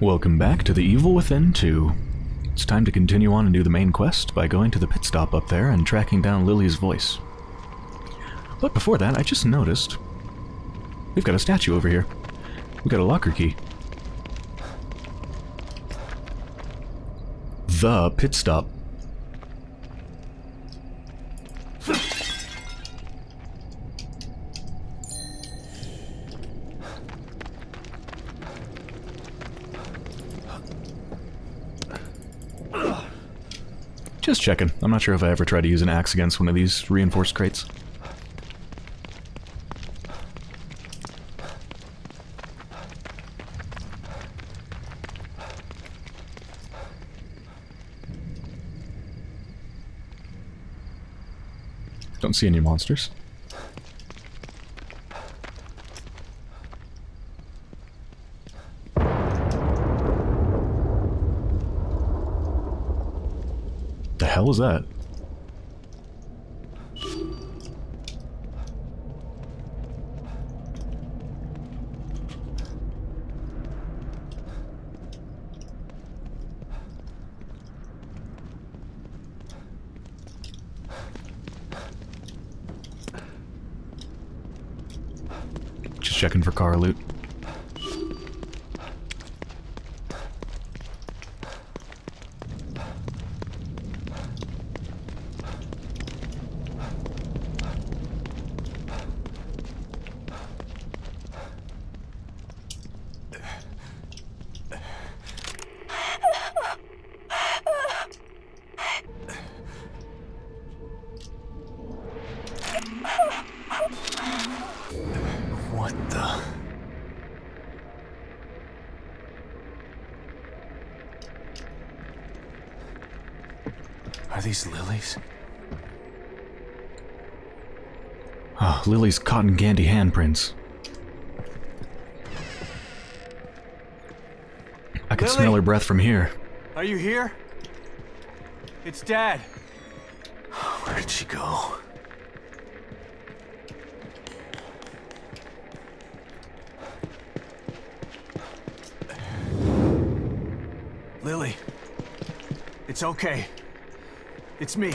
Welcome back to The Evil Within 2. It's time to continue on and do the main quest by going to the pit stop up there and tracking down Lily's voice. But before that, I just noticed we've got a statue over here. We've got a locker key. The pit stop. Just checking. I'm not sure if I ever tried to use an axe against one of these reinforced crates. Don't see any monsters. Was that? Just checking for car loot. What the? Are these lilies? Ah, Lily's cotton handprints. I can Lily? smell her breath from here. Are you here? It's Dad. Where did she go? Lily. It's okay. It's me.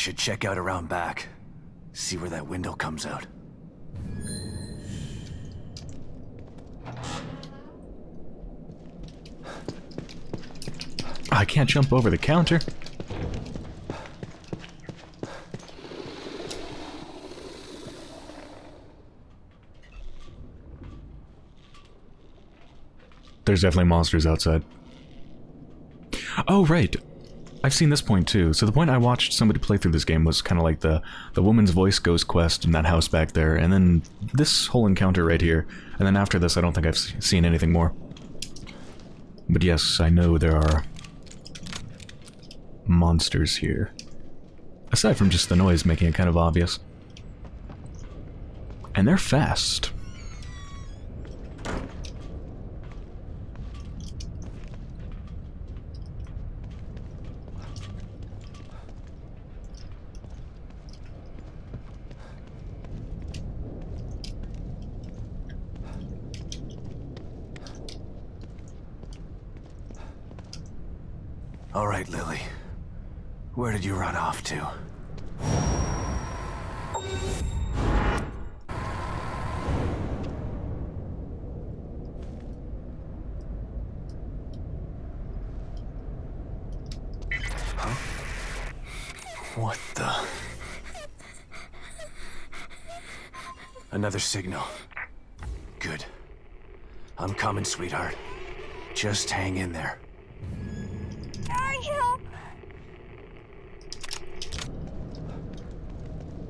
Should check out around back. See where that window comes out. I can't jump over the counter. There's definitely monsters outside. Oh, right. I've seen this point too. So the point I watched somebody play through this game was kind of like the the woman's voice ghost quest in that house back there, and then this whole encounter right here. And then after this, I don't think I've seen anything more. But yes, I know there are monsters here. Aside from just the noise making it kind of obvious. And they're fast. All right, Lily. Where did you run off to? Huh? What the? Another signal. Good. I'm coming, sweetheart. Just hang in there.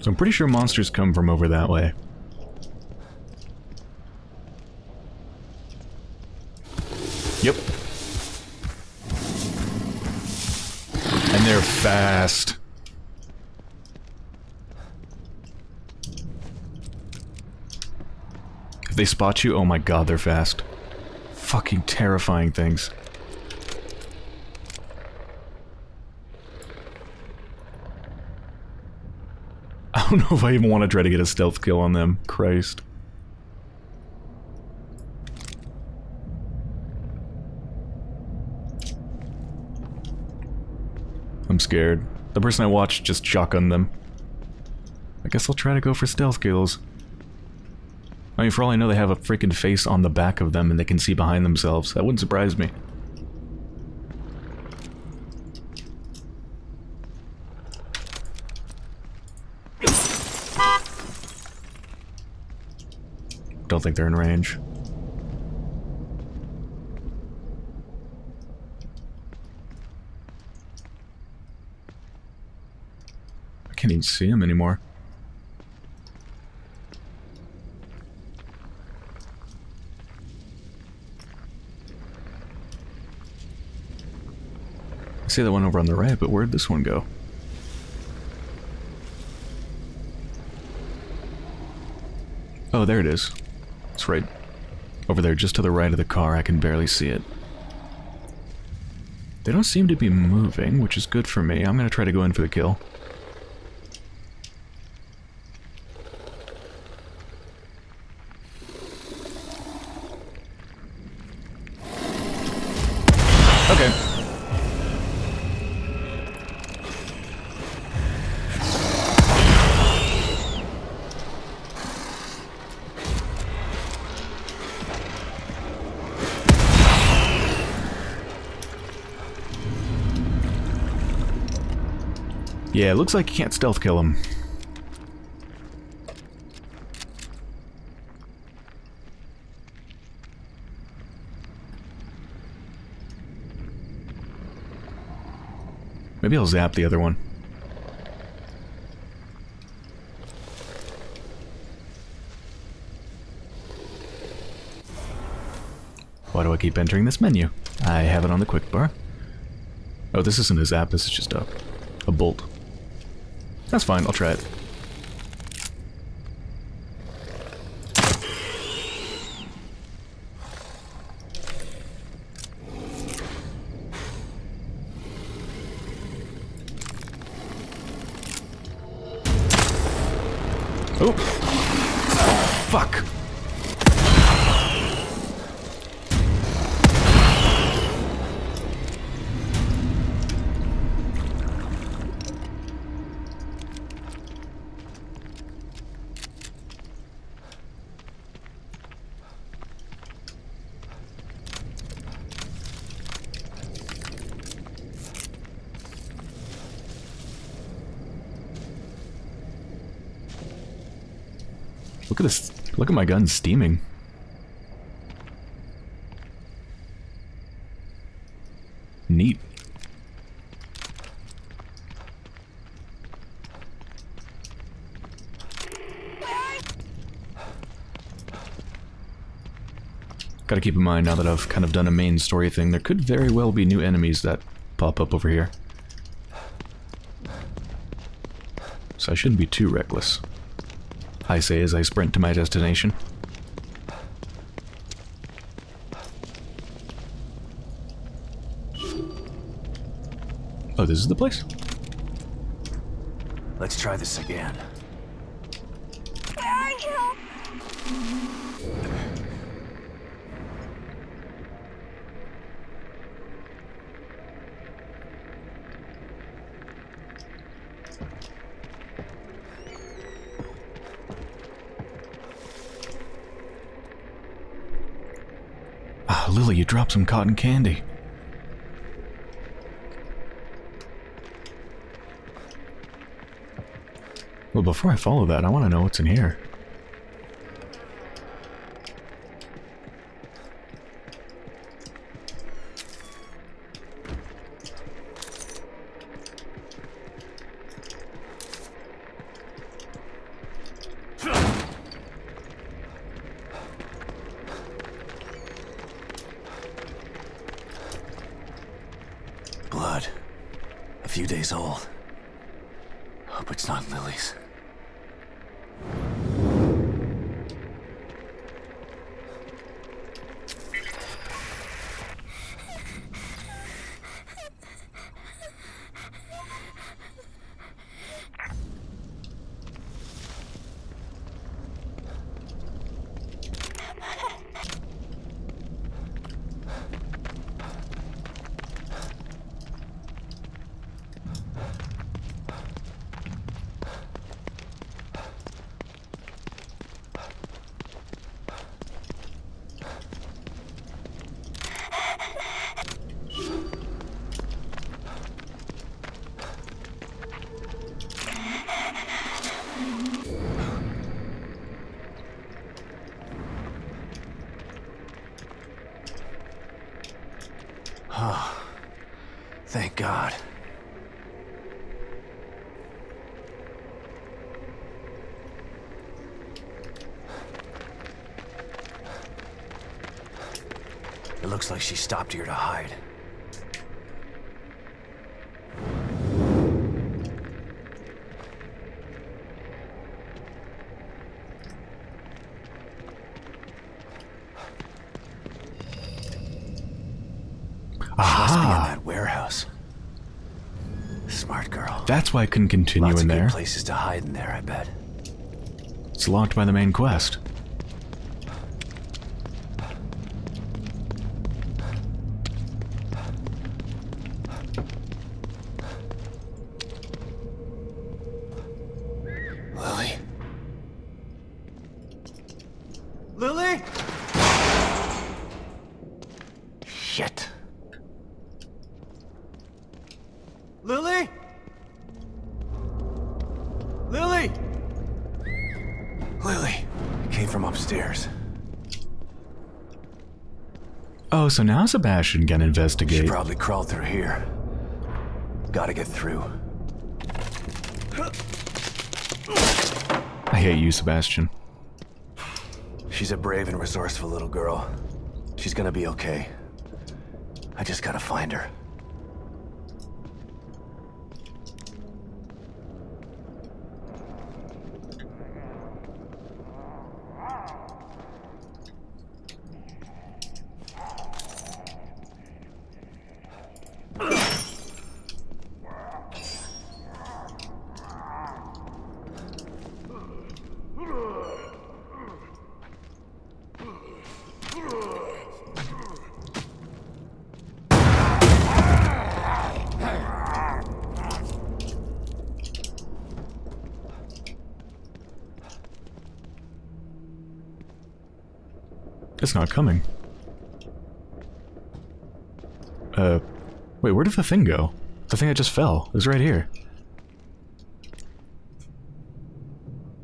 So I'm pretty sure monsters come from over that way. Yep. And they're fast. They spot you, oh my god, they're fast. Fucking terrifying things. I don't know if I even want to try to get a stealth kill on them. Christ. I'm scared. The person I watched just shotgunned them. I guess I'll try to go for stealth kills. I mean, for all I know, they have a freaking face on the back of them and they can see behind themselves. That wouldn't surprise me. Don't think they're in range. I can't even see him anymore. I see that one over on the right, but where'd this one go? Oh, there it is. It's right over there, just to the right of the car. I can barely see it. They don't seem to be moving, which is good for me. I'm going to try to go in for the kill. Yeah, looks like you can't stealth kill him. Maybe I'll zap the other one. Why do I keep entering this menu? I have it on the quick bar. Oh, this isn't a zap, this is just a, a bolt. That's fine, I'll try it. Look at this. Look at my gun steaming. Neat. Gotta keep in mind now that I've kind of done a main story thing, there could very well be new enemies that pop up over here. So I shouldn't be too reckless. I say as I sprint to my destination. Oh, this is the place? Let's try this again. Ah, Lily, you dropped some cotton candy. Well, before I follow that, I want to know what's in here. Blood. A few days old. Hope it's not Lily's. Thank God. It looks like she stopped here to hide. She must be in Aha! that warehouse. Smart girl. That's why I couldn't continue Lots in of there. good places to hide in there, I bet. It's locked by the main quest. So now Sebastian can investigate. She probably crawled through here. Gotta get through. I hate you, Sebastian. She's a brave and resourceful little girl. She's gonna be okay. I just gotta find her. It's not coming. Uh, wait, where did the thing go? The thing that just fell. It was right here.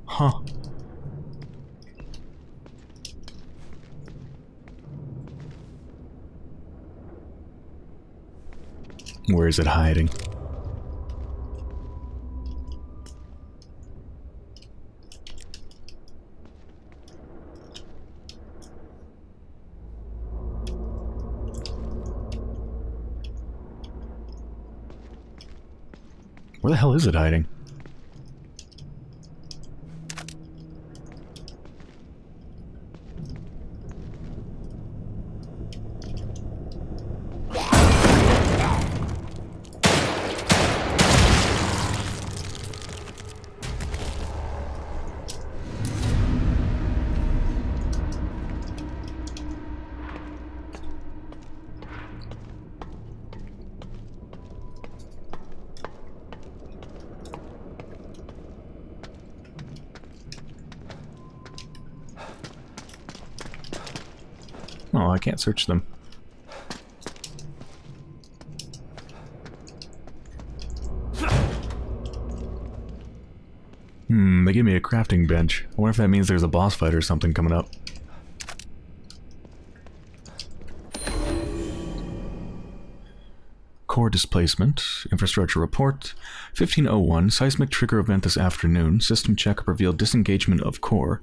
Huh. Where is it hiding? Where the hell is it hiding? Search them. Hmm, they gave me a crafting bench. I wonder if that means there's a boss fight or something coming up. Core displacement, infrastructure report, 1501, seismic trigger event this afternoon, system check revealed disengagement of core.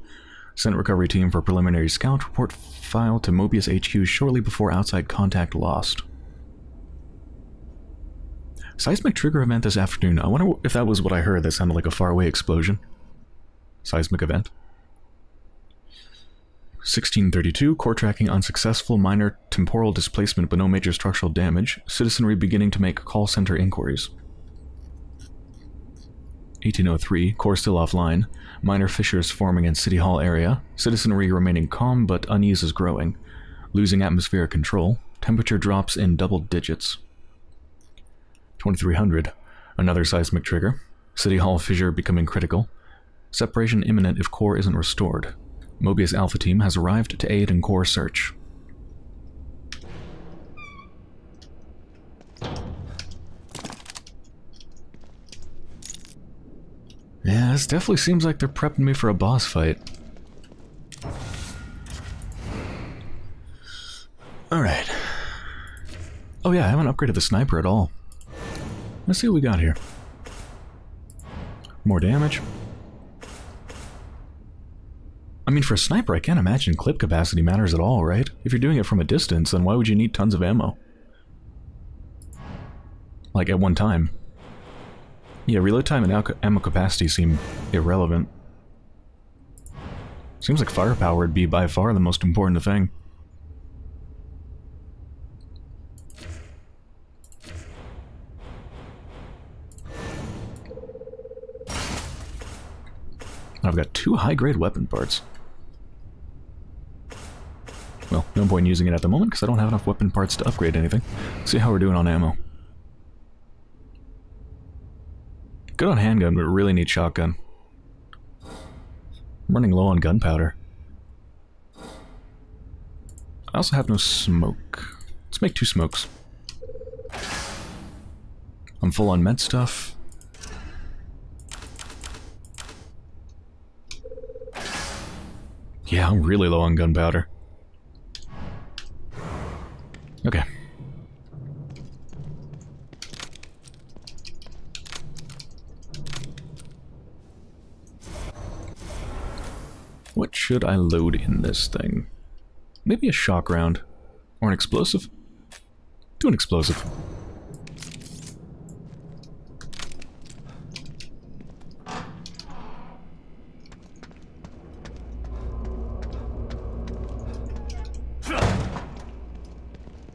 Sent recovery team for preliminary scout report file to Mobius HQ shortly before outside contact lost. Seismic trigger event this afternoon. I wonder if that was what I heard that sounded like a faraway explosion. Seismic event. 1632, core tracking unsuccessful, minor temporal displacement but no major structural damage. Citizenry beginning to make call center inquiries. 1803, core still offline. Minor fissures forming in City Hall area. Citizenry remaining calm but unease is growing. Losing atmospheric control. Temperature drops in double digits. 2300. Another seismic trigger. City Hall fissure becoming critical. Separation imminent if core isn't restored. Mobius Alpha Team has arrived to aid in core search. Yeah, this definitely seems like they're prepping me for a boss fight. Alright. Oh yeah, I haven't upgraded the sniper at all. Let's see what we got here. More damage. I mean, for a sniper, I can't imagine clip capacity matters at all, right? If you're doing it from a distance, then why would you need tons of ammo? Like, at one time. Yeah, reload time and ammo capacity seem irrelevant. Seems like firepower would be by far the most important thing. I've got two high-grade weapon parts. Well, no point using it at the moment because I don't have enough weapon parts to upgrade anything. Let's see how we're doing on ammo. Good on handgun, but really need shotgun. I'm running low on gunpowder. I also have no smoke. Let's make two smokes. I'm full on med stuff. Yeah, I'm really low on gunpowder. Okay. What should I load in this thing? Maybe a shock round. Or an explosive? Do an explosive.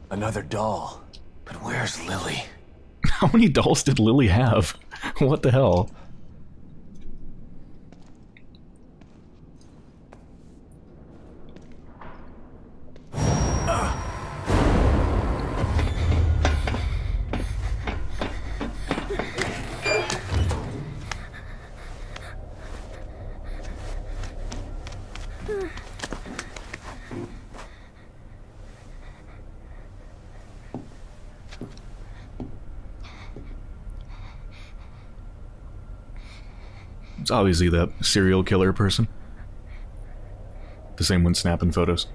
Another doll. But where's Lily? How many dolls did Lily have? what the hell? It's obviously that serial killer person. The same one snapping photos.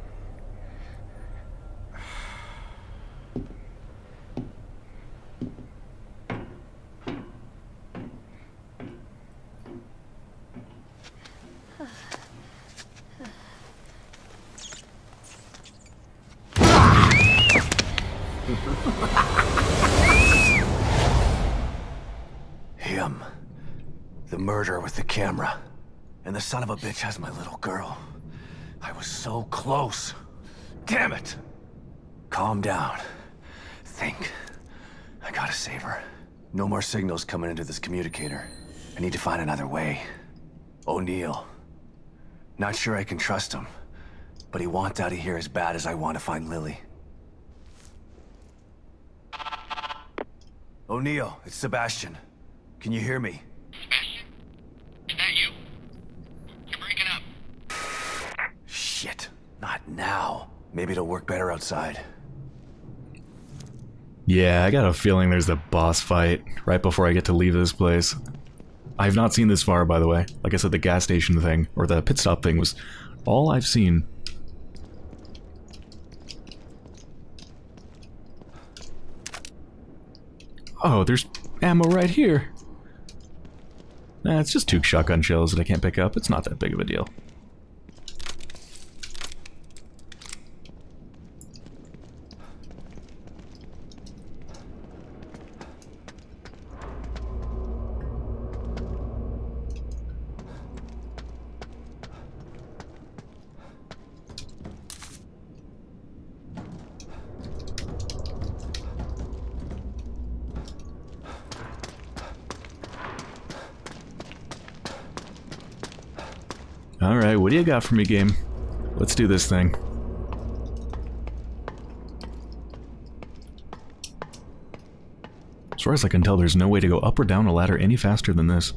Him. The murderer with the camera. And the son of a bitch has my little girl. I was so close. Damn it! Calm down. Think. I gotta save her. No more signals coming into this communicator. I need to find another way. O'Neill. Not sure I can trust him. But he wants out of here as bad as I want to find Lily. O'Neill, it's Sebastian. Can you hear me? Sebastian? Is that you? You're breaking up. Shit. Not now. Maybe it'll work better outside. Yeah, I got a feeling there's a boss fight right before I get to leave this place. I've not seen this far, by the way. Like I said, the gas station thing, or the pit stop thing, was all I've seen. Oh, there's ammo right here. Nah, it's just two shotgun shells that I can't pick up. It's not that big of a deal. Alright, what do you got for me, game? Let's do this thing. As far as I can tell, there's no way to go up or down a ladder any faster than this.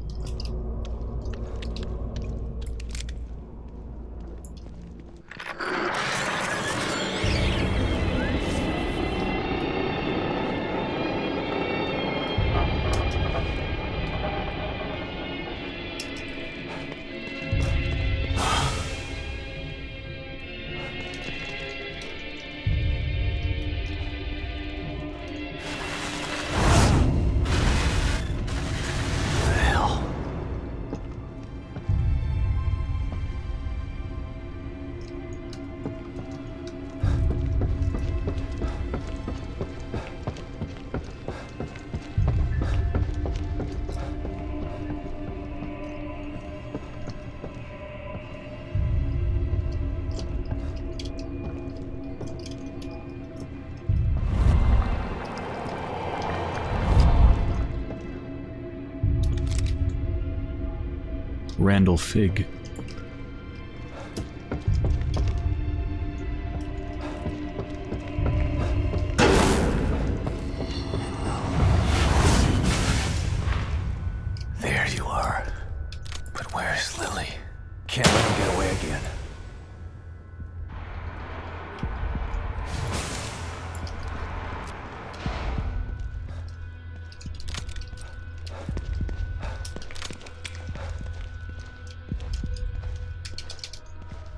Fig.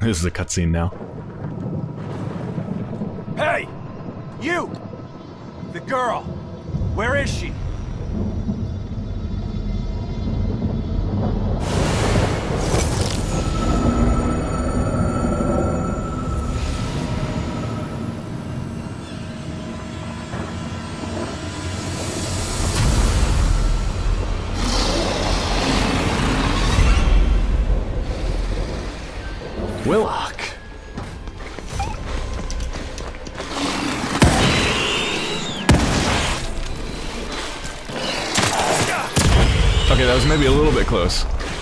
This is a cutscene now. Hey! You! The girl! Where is she? Close.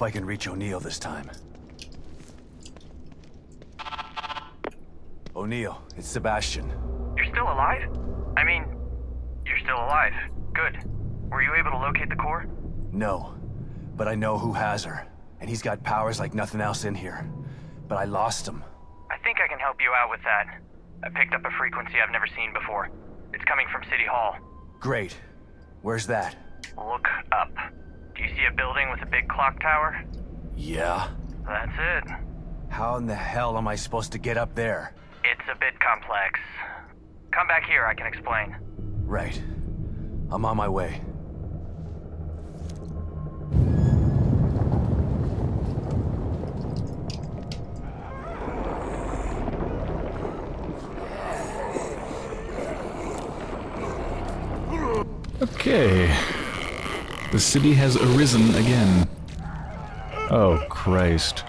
Hope I can reach O'Neill this time. O'Neill, it's Sebastian. You're still alive? I mean, you're still alive. Good. Were you able to locate the core? No, but I know who has her. And he's got powers like nothing else in here. But I lost him. I think I can help you out with that. I picked up a frequency I've never seen before. It's coming from City Hall. Great. Where's that? Look up. Do you see a building with a big clock tower? Yeah. That's it. How in the hell am I supposed to get up there? It's a bit complex. Come back here, I can explain. Right. I'm on my way. Okay. The city has arisen again. Oh, Christ.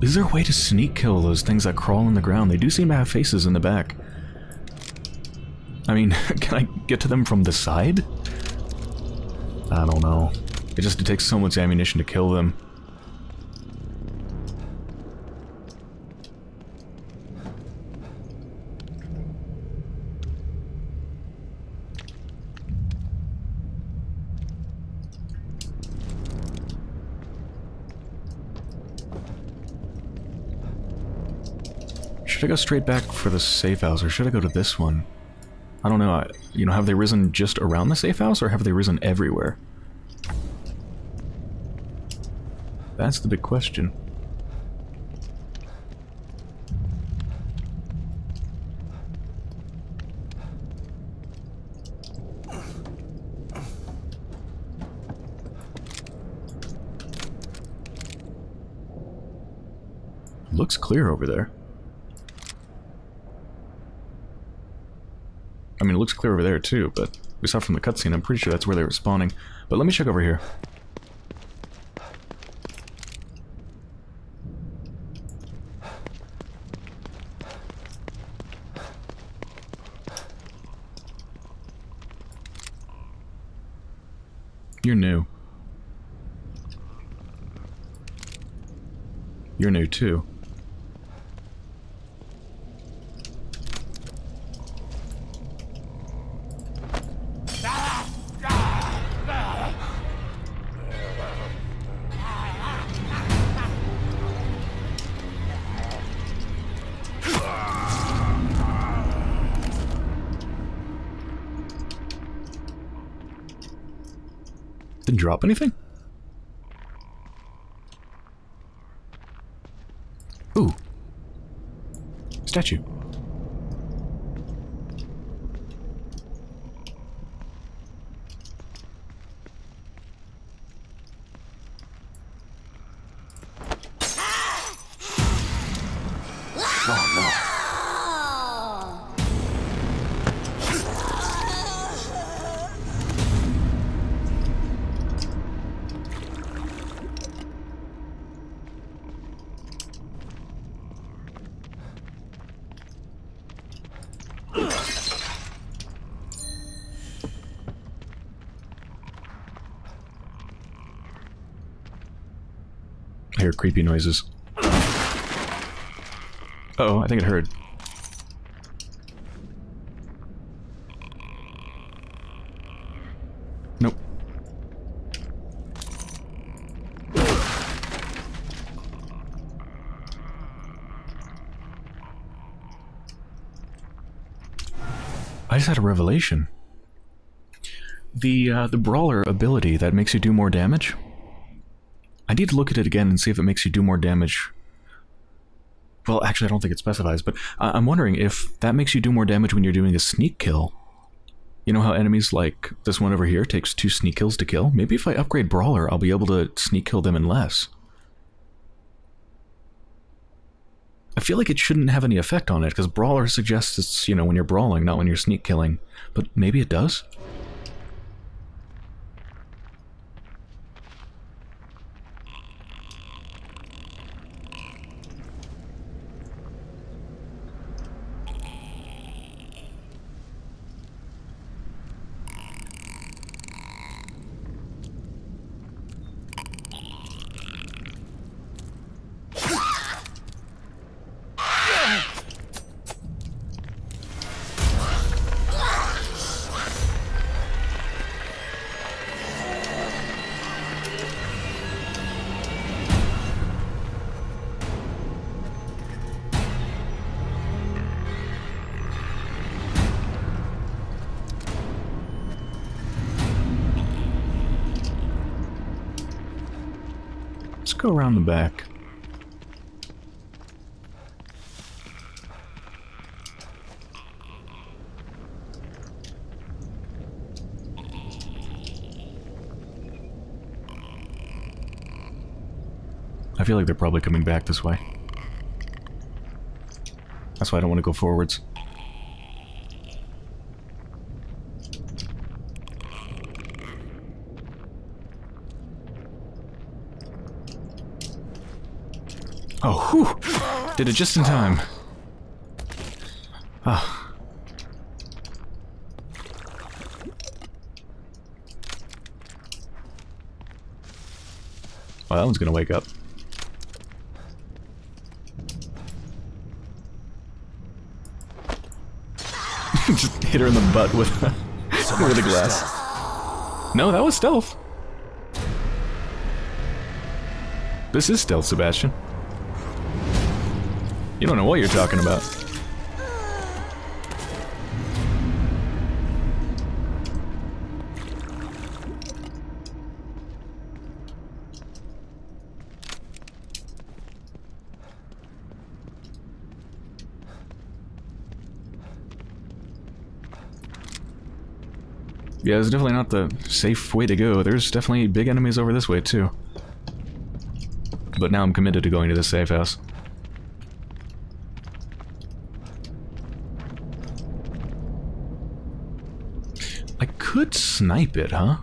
Is there a way to sneak kill those things that crawl on the ground? They do seem to have faces in the back. I mean, can I get to them from the side? I don't know. It just it takes so much ammunition to kill them. Should I go straight back for the safe house, or should I go to this one? I don't know. I, you know, have they risen just around the safe house, or have they risen everywhere? That's the big question. Looks clear over there. I mean, it looks clear over there too, but we saw from the cutscene, I'm pretty sure that's where they were spawning. But let me check over here. You're new. You're new too. Drop anything? Ooh. Statue. Creepy noises. Uh oh, I think it heard. Nope. I just had a revelation. The uh, the brawler ability that makes you do more damage. I need to look at it again and see if it makes you do more damage. Well, actually, I don't think it specifies, but I I'm wondering if that makes you do more damage when you're doing a sneak kill. You know how enemies like this one over here takes two sneak kills to kill? Maybe if I upgrade Brawler, I'll be able to sneak kill them in less. I feel like it shouldn't have any effect on it, because Brawler suggests it's, you know, when you're brawling, not when you're sneak killing. But maybe it does? Go around the back. I feel like they're probably coming back this way. That's why I don't want to go forwards. Oh, whew! Did it just in time. Ah. Well, that one's gonna wake up. Just hit her in the butt with, with a glass. No, that was stealth. This is stealth, Sebastian. You don't know what you're talking about. Yeah, it's definitely not the safe way to go. There's definitely big enemies over this way, too. But now I'm committed to going to the safe house. I could snipe it, huh?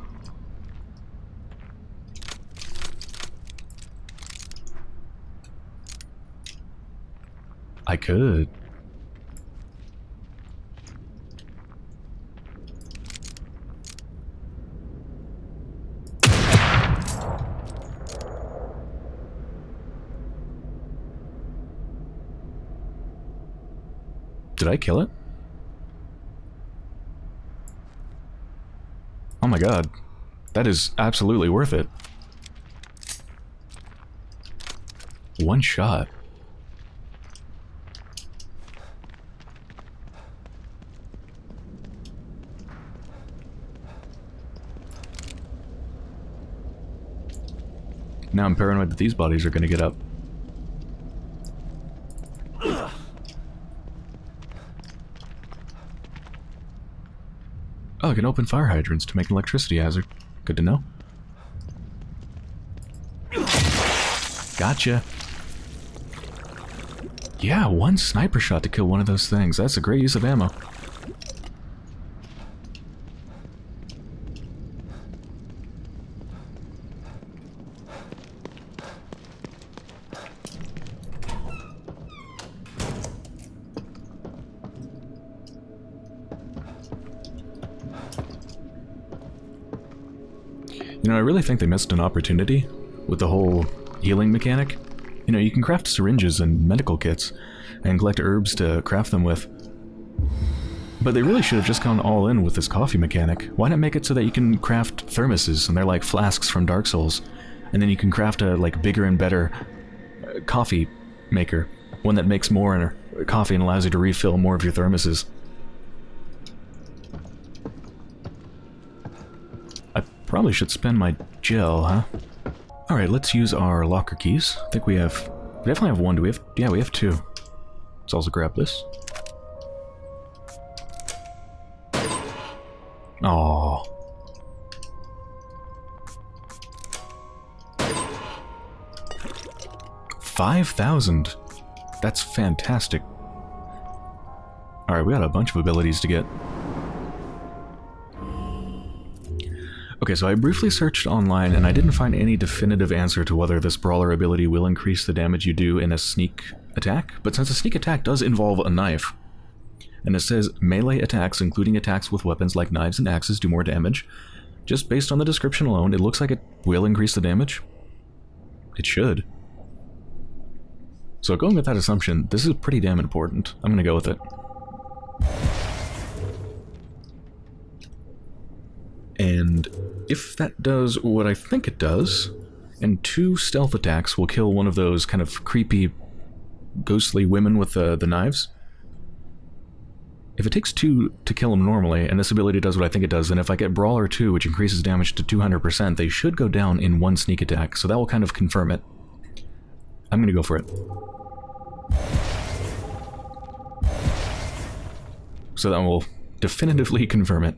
I could. Did I kill it? Oh my god. That is absolutely worth it. One shot. Now I'm paranoid that these bodies are gonna get up. Can open fire hydrants to make an electricity hazard. Good to know. Gotcha. Yeah, one sniper shot to kill one of those things. That's a great use of ammo. I really think they missed an opportunity with the whole healing mechanic. You know, you can craft syringes and medical kits and collect herbs to craft them with. But they really should have just gone all in with this coffee mechanic. Why not make it so that you can craft thermoses and they're like flasks from Dark Souls, and then you can craft a like bigger and better uh, coffee maker, one that makes more coffee and allows you to refill more of your thermoses. Probably should spend my gel, huh? Alright, let's use our locker keys. I think we have... We definitely have one. Do we have... Yeah, we have two. Let's also grab this. Oh. Five thousand. That's fantastic. Alright, we got a bunch of abilities to get. Okay, so I briefly searched online and I didn't find any definitive answer to whether this brawler ability will increase the damage you do in a sneak attack, but since a sneak attack does involve a knife, and it says melee attacks, including attacks with weapons like knives and axes, do more damage, just based on the description alone, it looks like it will increase the damage. It should. So going with that assumption, this is pretty damn important. I'm gonna go with it. And if that does what I think it does, and two stealth attacks will kill one of those kind of creepy, ghostly women with the, the knives. If it takes two to kill them normally, and this ability does what I think it does, then if I get Brawler 2, which increases damage to 200%, they should go down in one sneak attack, so that will kind of confirm it. I'm gonna go for it. So that will definitively confirm it.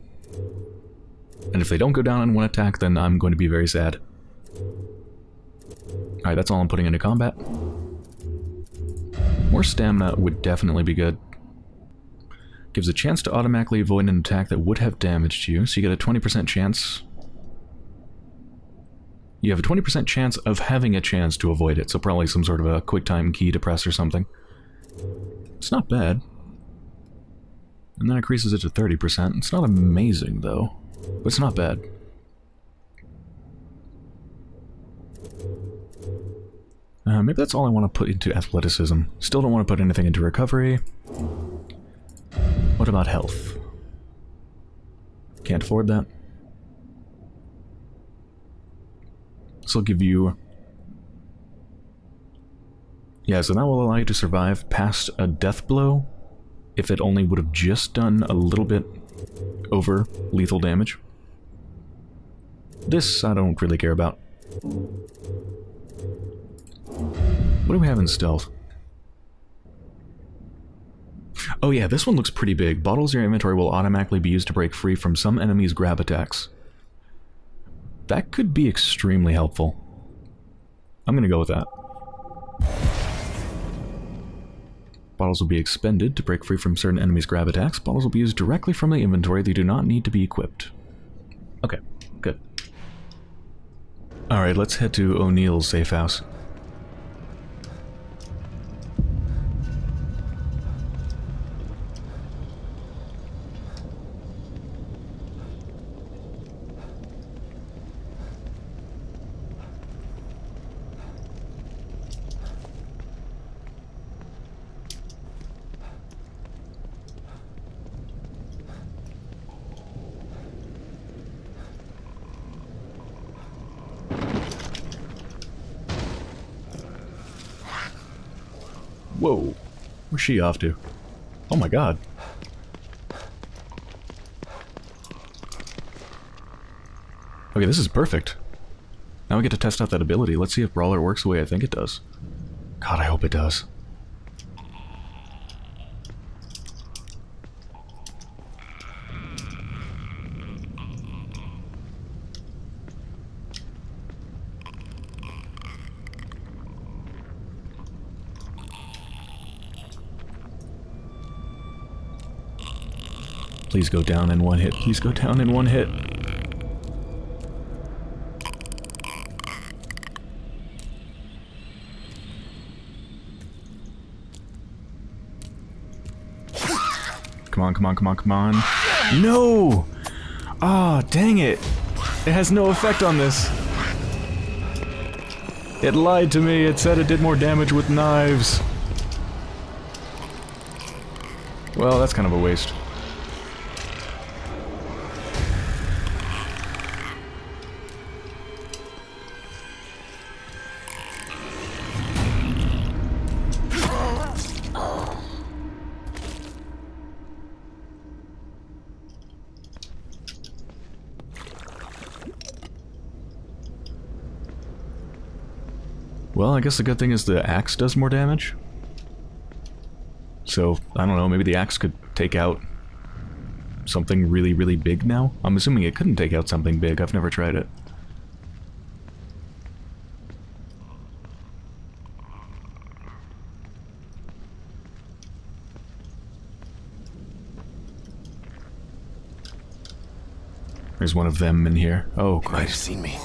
And if they don't go down in one attack, then I'm going to be very sad. Alright, that's all I'm putting into combat. More stamina would definitely be good. Gives a chance to automatically avoid an attack that would have damaged you, so you get a 20% chance. you have a 20% chance of having a chance to avoid it, so probably some sort of a quick time key to press or something. It's not bad. And then increases it to 30%. It's not amazing, though, but it's not bad. Uh, maybe that's all I want to put into athleticism. Still don't want to put anything into recovery. What about health? Can't afford that. This will give you... Yeah, so that will allow you to survive past a death blow if it only would have just done a little bit over lethal damage. This I don't really care about. What do we have in stealth? Oh yeah, this one looks pretty big. Bottles in your inventory will automatically be used to break free from some enemies' grab attacks. That could be extremely helpful. I'm gonna go with that. Bottles will be expended to break free from certain enemies' grab attacks. Bottles will be used directly from the inventory. They do not need to be equipped. Okay, good. Alright, let's head to O'Neal's safe house. Where's she off to? Oh my god. Okay, this is perfect. Now we get to test out that ability. Let's see if Brawler works the way I think it does. God, I hope it does. Please go down in one hit. Please go down in one hit. Come on, come on, come on, come on. No! Ah, oh, dang it. It has no effect on this. It lied to me. It said it did more damage with knives. Well, that's kind of a waste. Well, I guess the good thing is the axe does more damage. So, I don't know, maybe the axe could take out something really, really big now? I'm assuming it couldn't take out something big, I've never tried it. There's one of them in here. Oh, He might have seen me.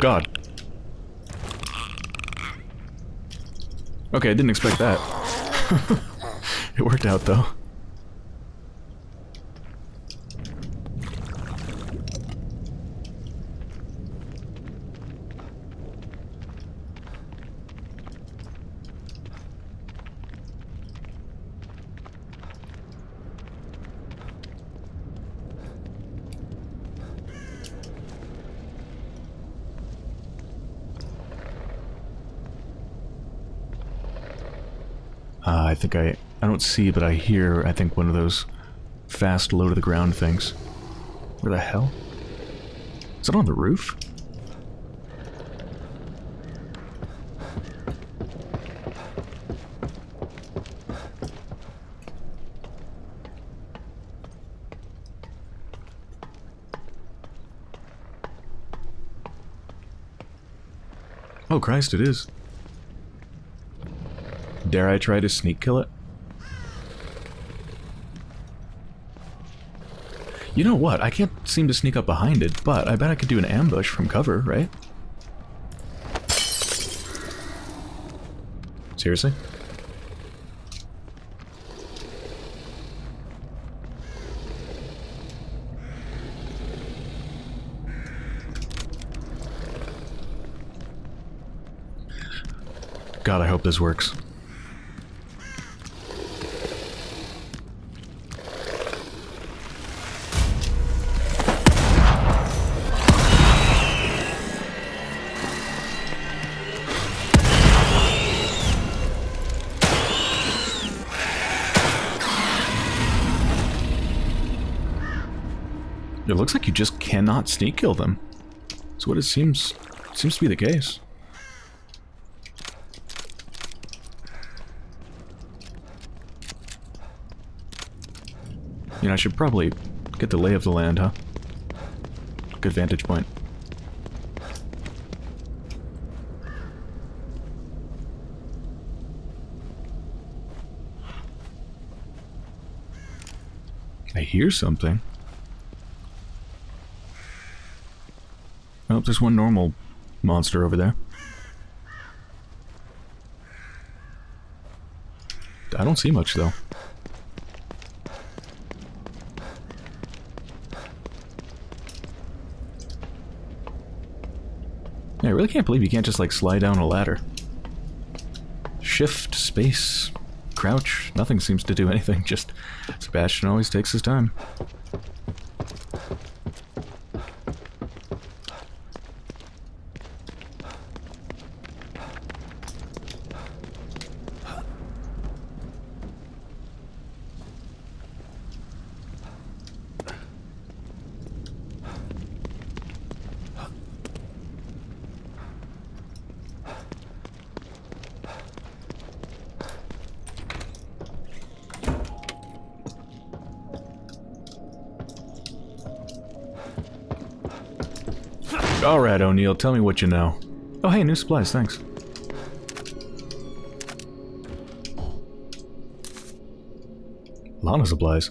God. Okay, I didn't expect that. it worked out, though. Think I... I don't see, but I hear, I think, one of those fast low to the ground things. Where the hell? Is it on the roof? Oh Christ, it is. Dare I try to sneak kill it? You know what? I can't seem to sneak up behind it, but I bet I could do an ambush from cover, right? Seriously? God, I hope this works. Cannot sneak kill them. That's what it seems seems to be the case. You know, I should probably get the lay of the land, huh? Good vantage point. I hear something. Oh, there's one normal monster over there. I don't see much, though. I really can't believe you can't just, like, slide down a ladder. Shift, space, crouch, nothing seems to do anything, just Sebastian always takes his time. Alright, O'Neal, tell me what you know. Oh, hey, new supplies, thanks. Lana supplies.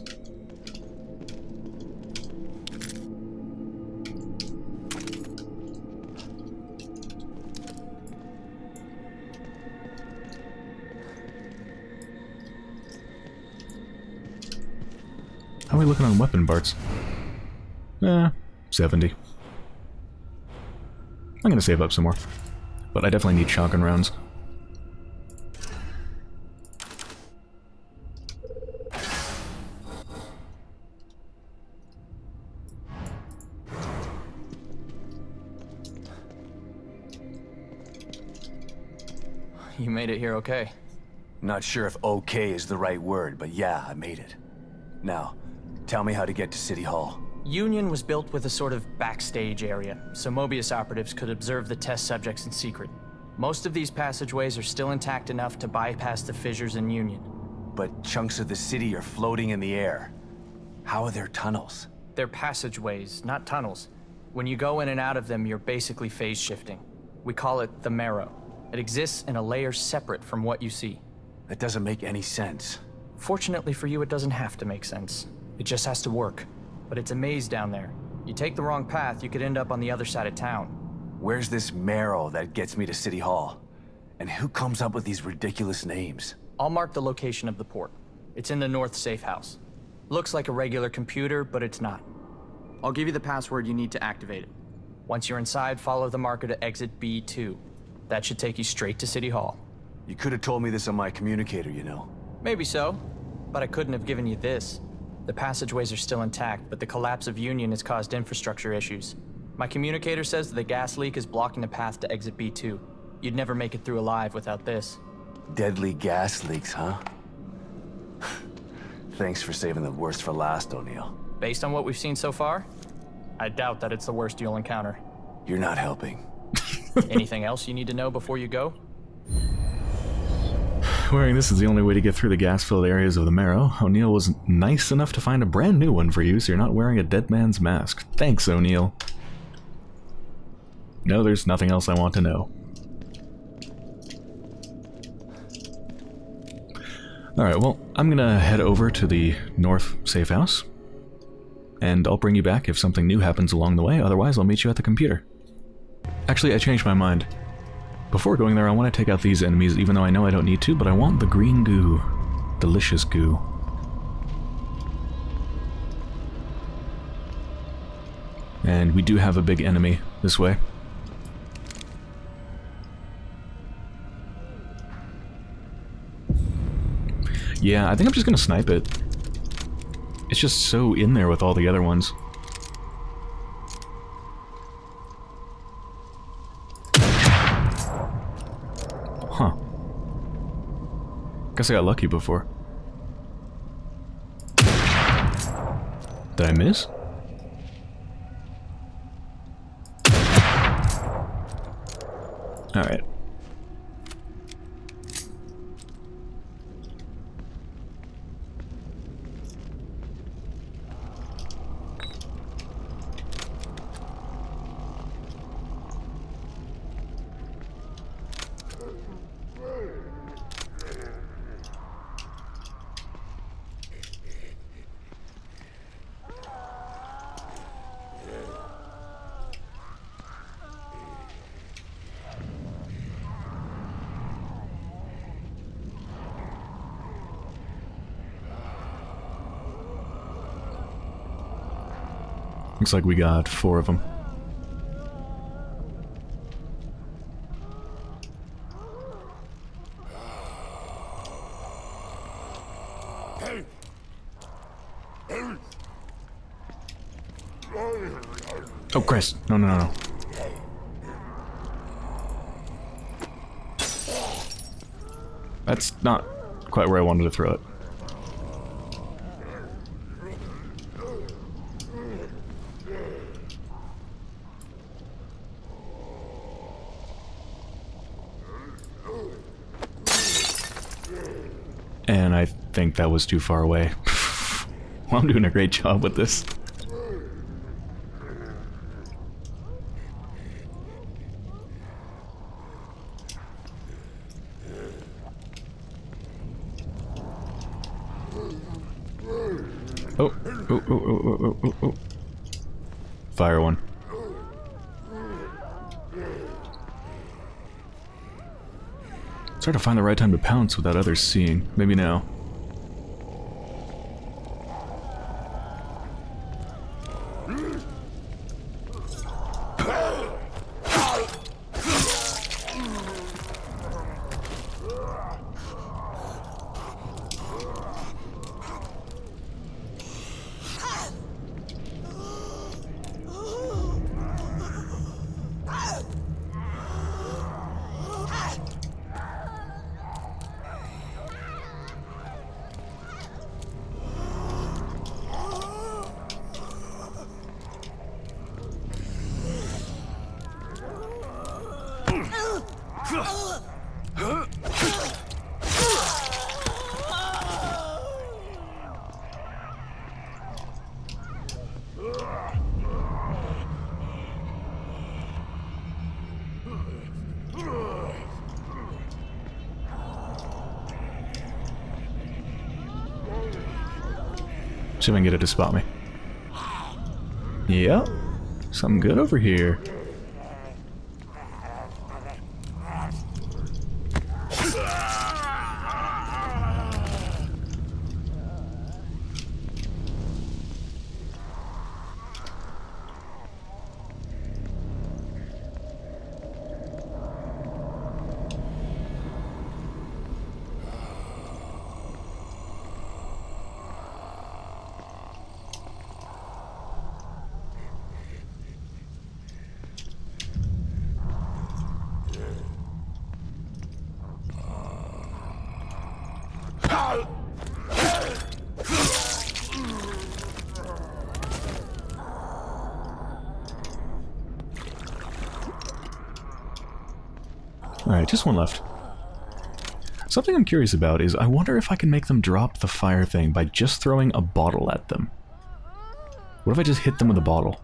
How are we looking on weapon parts? Eh, 70. I'm gonna save up some more. But I definitely need shotgun rounds. You made it here okay. Not sure if okay is the right word, but yeah, I made it. Now, tell me how to get to City Hall. Union was built with a sort of backstage area, so Mobius operatives could observe the test subjects in secret. Most of these passageways are still intact enough to bypass the fissures in Union. But chunks of the city are floating in the air. How are there tunnels? They're passageways, not tunnels. When you go in and out of them, you're basically phase shifting. We call it the Marrow. It exists in a layer separate from what you see. That doesn't make any sense. Fortunately for you, it doesn't have to make sense. It just has to work. But it's a maze down there. You take the wrong path, you could end up on the other side of town. Where's this Marrow that gets me to City Hall? And who comes up with these ridiculous names? I'll mark the location of the port. It's in the north safe house. Looks like a regular computer, but it's not. I'll give you the password you need to activate it. Once you're inside, follow the marker to exit B2. That should take you straight to City Hall. You could have told me this on my communicator, you know. Maybe so, but I couldn't have given you this. The passageways are still intact, but the collapse of Union has caused infrastructure issues. My communicator says that the gas leak is blocking the path to exit B2. You'd never make it through alive without this. Deadly gas leaks, huh? Thanks for saving the worst for last, O'Neal. Based on what we've seen so far, I doubt that it's the worst you'll encounter. You're not helping. Anything else you need to know before you go? Wearing this is the only way to get through the gas-filled areas of the Marrow. O'Neal was nice enough to find a brand new one for you, so you're not wearing a dead man's mask. Thanks, O'Neal. No, there's nothing else I want to know. Alright, well, I'm gonna head over to the north safe house. And I'll bring you back if something new happens along the way, otherwise I'll meet you at the computer. Actually, I changed my mind. Before going there, I want to take out these enemies, even though I know I don't need to, but I want the green goo. Delicious goo. And we do have a big enemy this way. Yeah, I think I'm just gonna snipe it. It's just so in there with all the other ones. Huh. Guess I got lucky before. Did I miss? Alright. Looks like we got four of them. Oh, Chris. No, no, no, no. That's not quite where I wanted to throw it. And I think that was too far away. well, I'm doing a great job with this. Oh oh oh, oh, oh, oh, oh. Fire one. It's hard to find the right time to pounce without others seeing. Maybe now. Spot me. Yep. Something good over here. Just one left. Something I'm curious about is I wonder if I can make them drop the fire thing by just throwing a bottle at them. What if I just hit them with a bottle?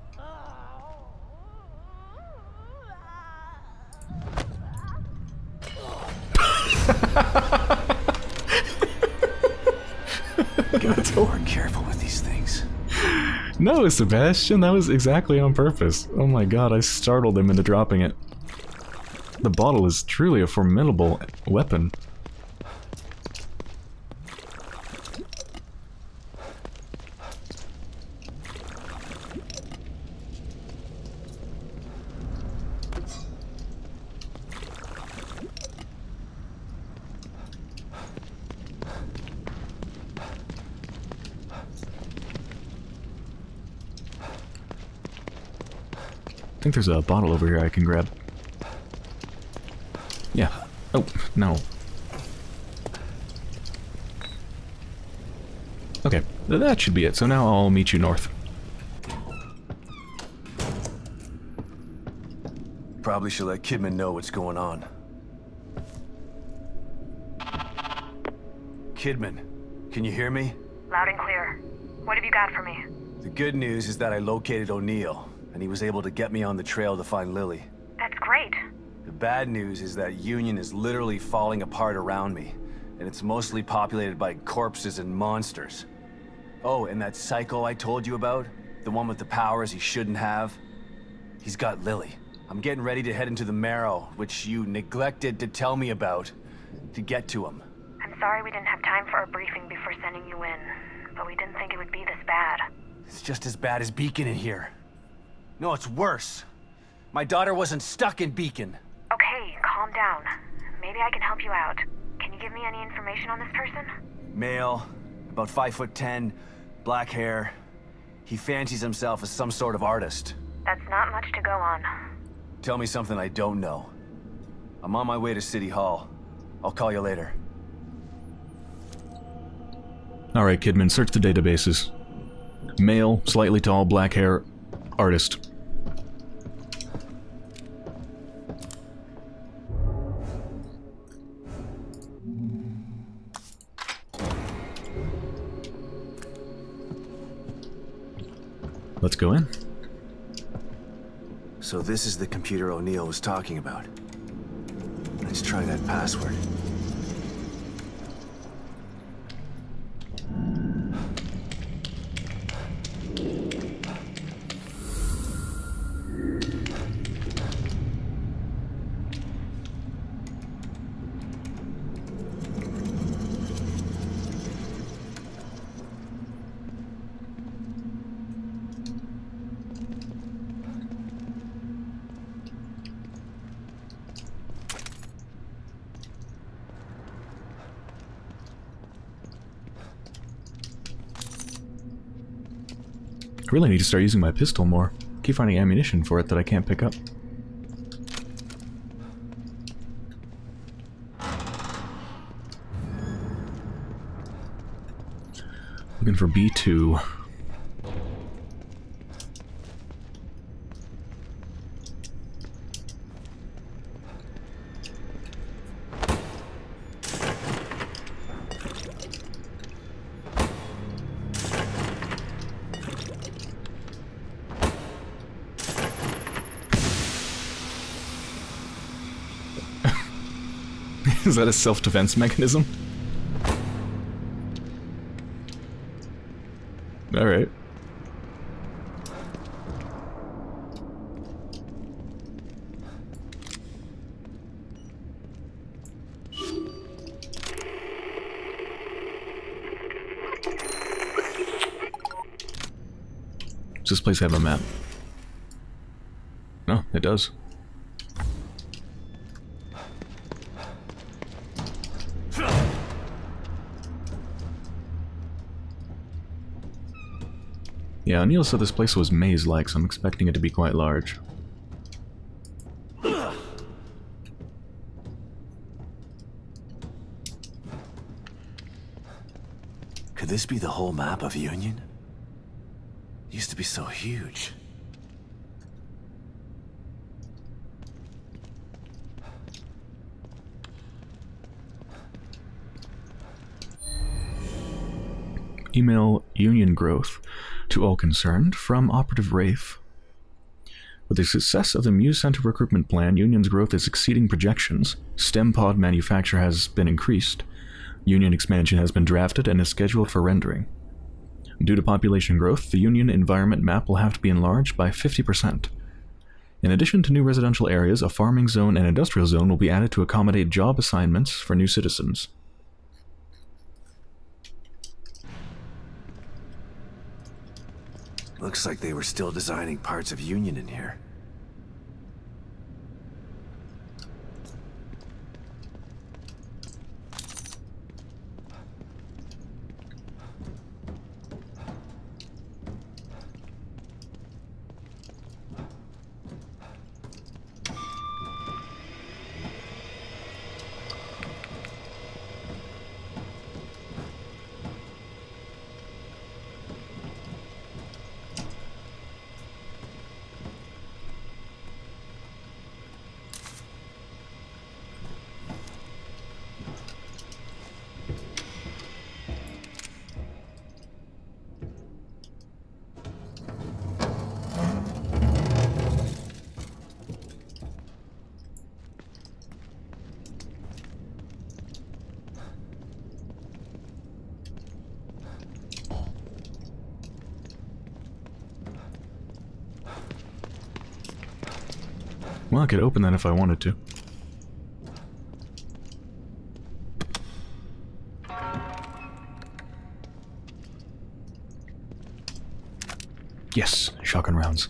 Gotta be more careful with these things. No, Sebastian, that was exactly on purpose. Oh my god, I startled him into dropping it. The bottle is truly a formidable weapon. I think there's a bottle over here I can grab. Yeah. Oh, no. Okay, that should be it. So now I'll meet you north. Probably should let Kidman know what's going on. Kidman, can you hear me? Loud and clear. What have you got for me? The good news is that I located O'Neal, and he was able to get me on the trail to find Lily. That's great. The bad news is that Union is literally falling apart around me, and it's mostly populated by corpses and monsters. Oh, and that psycho I told you about? The one with the powers he shouldn't have? He's got Lily. I'm getting ready to head into the Marrow, which you neglected to tell me about, to get to him. I'm sorry we didn't have time for a briefing before sending you in, but we didn't think it would be this bad. It's just as bad as Beacon in here. No, it's worse. My daughter wasn't stuck in Beacon. Okay, calm down. Maybe I can help you out. Can you give me any information on this person? Male, about five foot ten, black hair. He fancies himself as some sort of artist. That's not much to go on. Tell me something I don't know. I'm on my way to City Hall. I'll call you later. Alright, Kidman, search the databases. Male, slightly tall, black hair, artist. Let's go in. So this is the computer O'Neal was talking about. Let's try that password. Really need to start using my pistol more. keep finding ammunition for it that I can't pick up. Looking for B2. Is that a self-defense mechanism? Alright. Does this place have a map? No, it does. Yeah, Neil said this place was maze-like, so I'm expecting it to be quite large. Could this be the whole map of Union? Used to be so huge. Email Union Growth to all concerned from Operative Wraith. With the success of the Muse Center recruitment plan, Union's growth is exceeding projections. STEM pod manufacture has been increased. Union expansion has been drafted and is scheduled for rendering. Due to population growth, the Union environment map will have to be enlarged by 50%. In addition to new residential areas, a farming zone and industrial zone will be added to accommodate job assignments for new citizens. Looks like they were still designing parts of Union in here. Well, I could open that if I wanted to. Yes, shotgun rounds.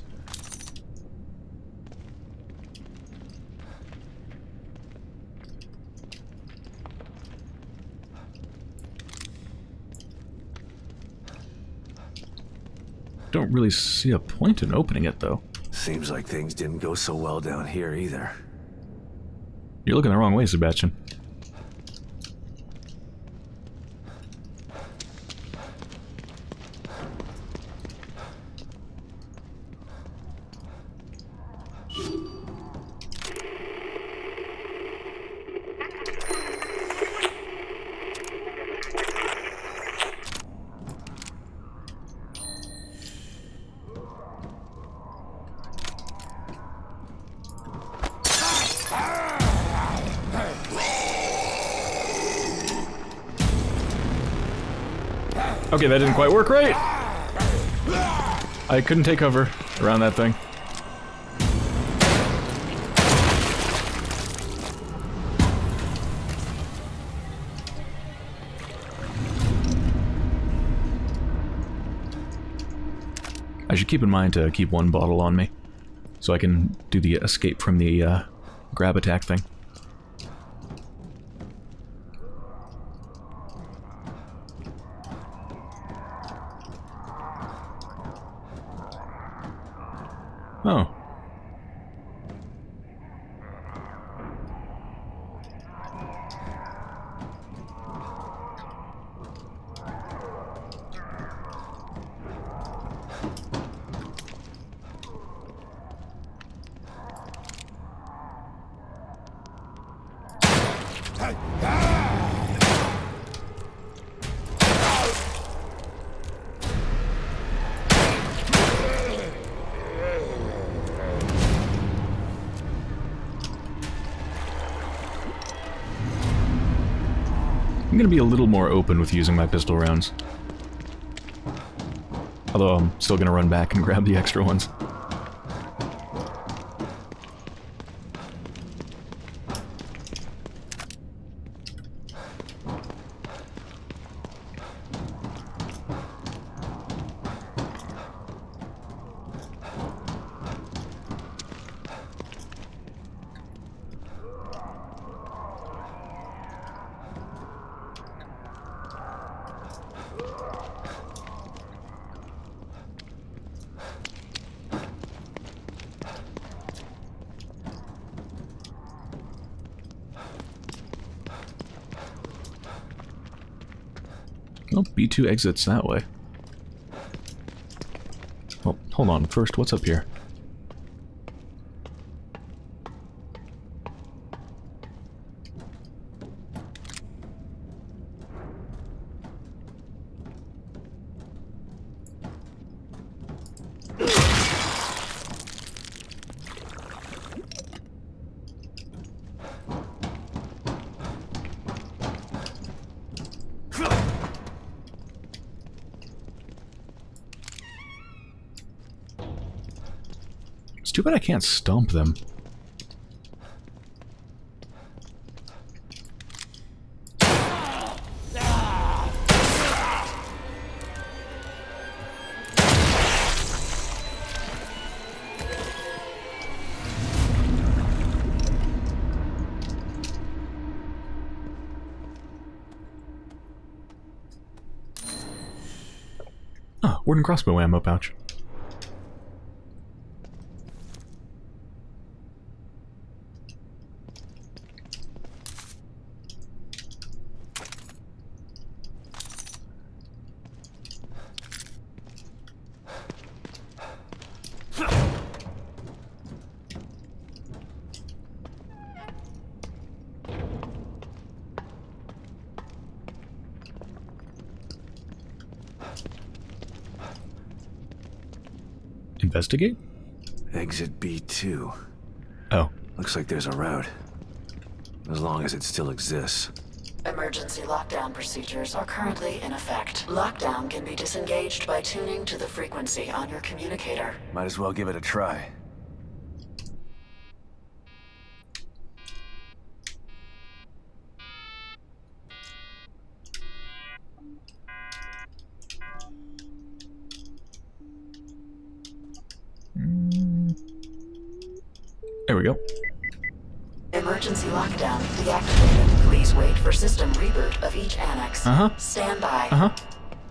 Don't really see a point in opening it, though. Seems like things didn't go so well down here either. You're looking the wrong way, Sebastian. Okay, that didn't quite work right. I couldn't take cover around that thing. I should keep in mind to keep one bottle on me, so I can do the escape from the uh, grab attack thing. Oh. I'm gonna be a little more open with using my pistol rounds. Although I'm still gonna run back and grab the extra ones. B2 exits that way. Well, hold on. First, what's up here? Bad I can't stomp them. Ah, Warden crossbow ammo pouch. Investigate? Exit B2. Oh. Looks like there's a route. As long as it still exists. Emergency lockdown procedures are currently in effect. Lockdown can be disengaged by tuning to the frequency on your communicator. Might as well give it a try. Each annex. Uh-huh. Stand by. Uh-huh.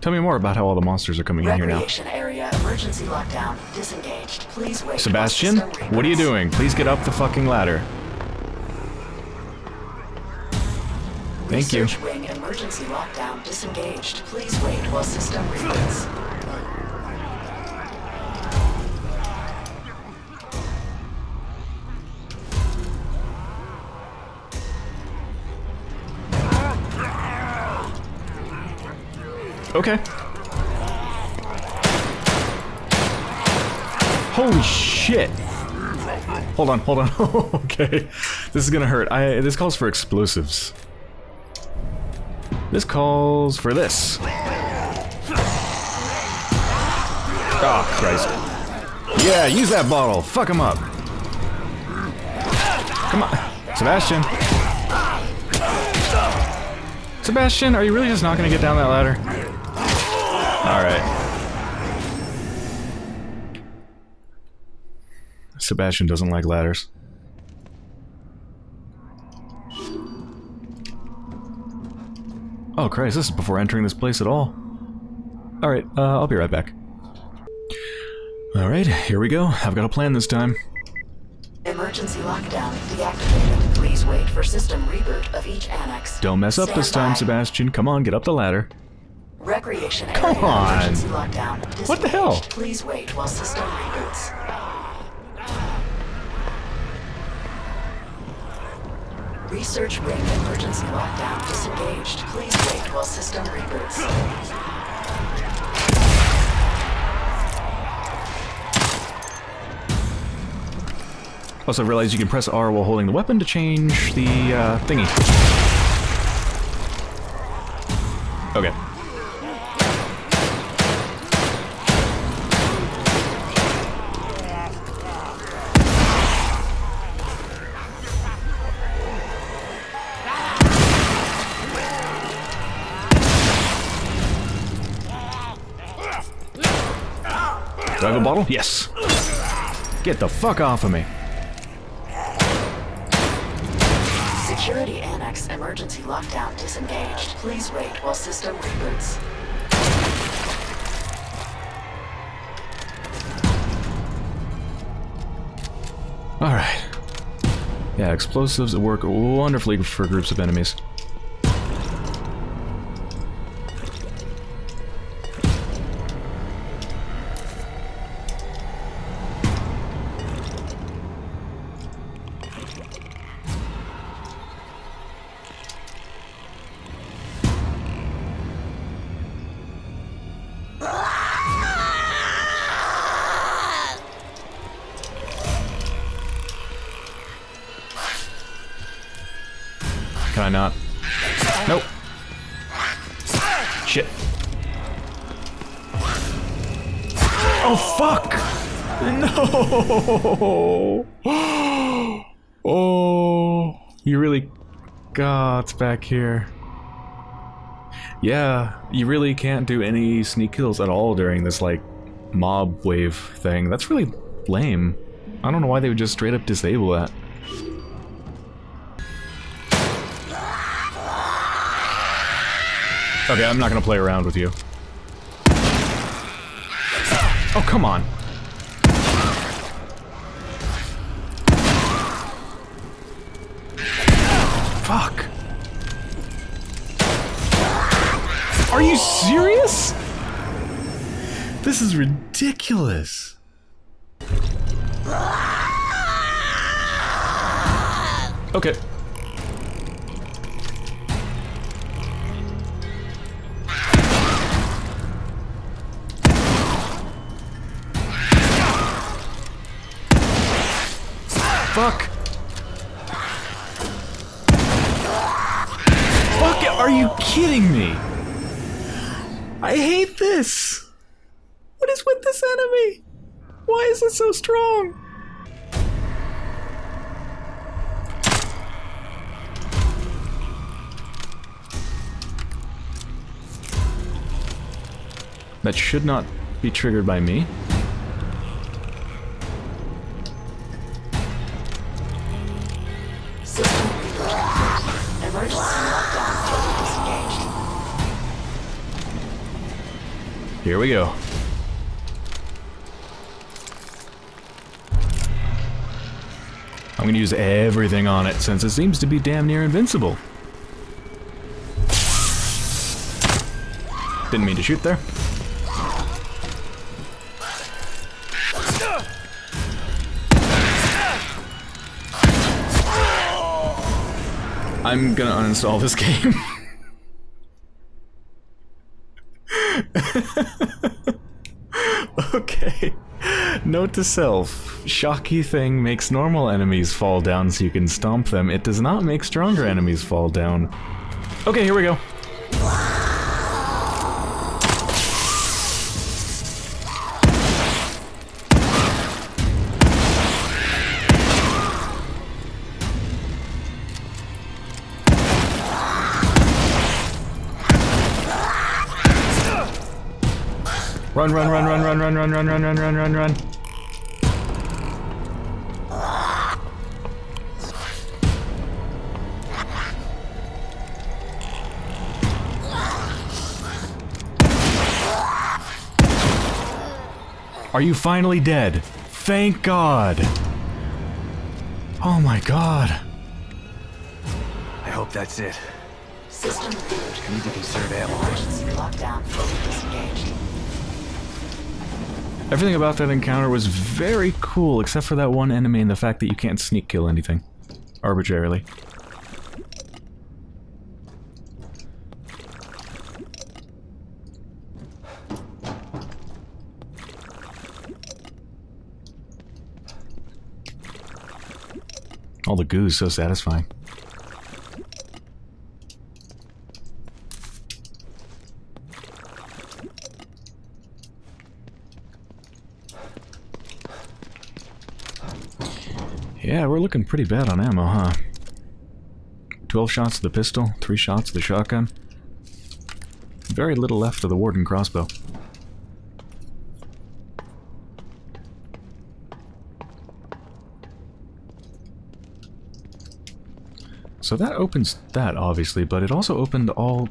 Tell me more about how all the monsters are coming in here now. Area emergency lockdown disengaged. Please wait. Sebastian, what are you doing? Please get up the fucking ladder. Thank you. Wing emergency lockdown disengaged. Please wait while system reboots. Okay. Holy shit. Hold on, hold on. okay. This is gonna hurt. I this calls for explosives. This calls for this. Oh, Christ. Yeah, use that bottle. Fuck him up. Come on. Sebastian. Sebastian, are you really just not gonna get down that ladder? Sebastian doesn't like ladders. Oh Christ, this is before entering this place at all. Alright, uh, I'll be right back. Alright, here we go. I've got a plan this time. Emergency lockdown deactivated. Please wait for system reboot of each annex. Don't mess up this time, by. Sebastian. Come on, get up the ladder. Recreation Come on. What the hell? Please wait while system reboots. Research wing emergency lockdown disengaged. Please wait while system reboots. Also realize you can press R while holding the weapon to change the uh, thingy. Bottle? Yes. Get the fuck off of me. Security annex emergency lockdown disengaged. Please wait while system reboots. Alright. Yeah, explosives work wonderfully for groups of enemies. No! Oh. oh, you really got back here. Yeah, you really can't do any sneak kills at all during this, like, mob wave thing. That's really lame. I don't know why they would just straight up disable that. Okay, I'm not gonna play around with you. Oh, come on. Are you serious? This is ridiculous. Okay. Fuck. Fuck are you kidding me? I hate this. What is with this enemy? Why is it so strong? That should not be triggered by me. Here we go. I'm gonna use everything on it since it seems to be damn near invincible. Didn't mean to shoot there. I'm gonna uninstall this game. okay. Note to self. Shocky thing makes normal enemies fall down so you can stomp them. It does not make stronger enemies fall down. Okay, here we go. Run, run, run, run, run, run, run, run, run, run, run, run, run. Are you finally dead? Thank God. Oh my God. I hope that's it. System reboot. I need to conserve ammo. Emergency lockdown fully disengaged. Everything about that encounter was very cool, except for that one enemy and the fact that you can't sneak kill anything. Arbitrarily. All the goo is so satisfying. Yeah, we're looking pretty bad on ammo, huh? 12 shots of the pistol, 3 shots of the shotgun. Very little left of the Warden crossbow. So that opens that, obviously, but it also opened all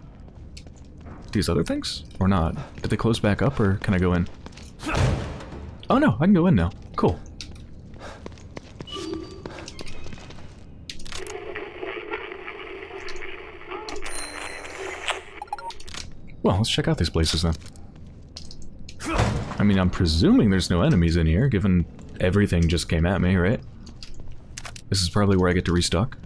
these other things? Or not? Did they close back up, or can I go in? Oh no, I can go in now. Cool. Let's check out these places then. I mean, I'm presuming there's no enemies in here, given everything just came at me, right? This is probably where I get to restock.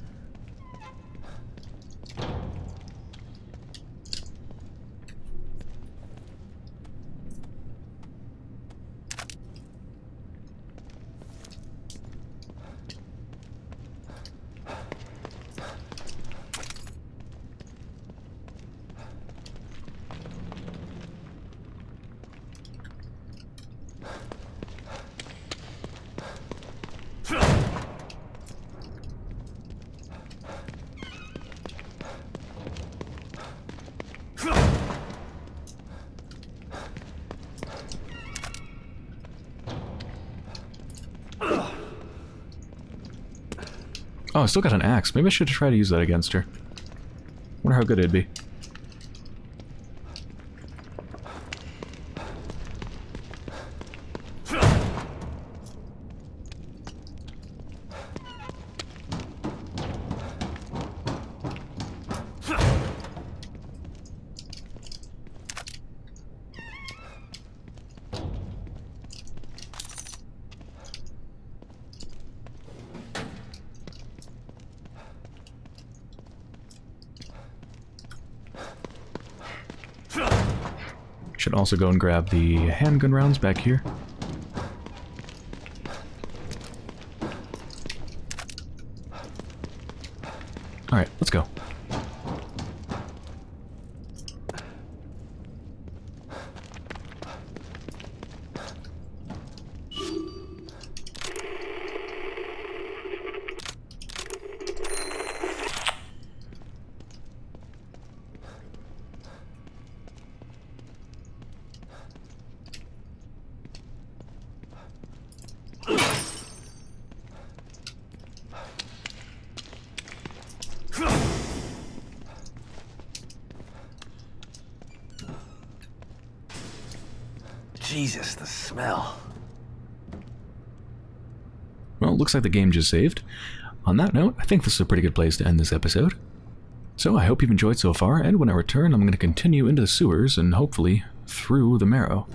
Oh, I still got an axe. Maybe I should try to use that against her. Wonder how good it'd be. Also go and grab the handgun rounds back here. Looks like the game just saved. On that note, I think this is a pretty good place to end this episode. So I hope you've enjoyed so far, and when I return, I'm going to continue into the sewers and hopefully through the marrow.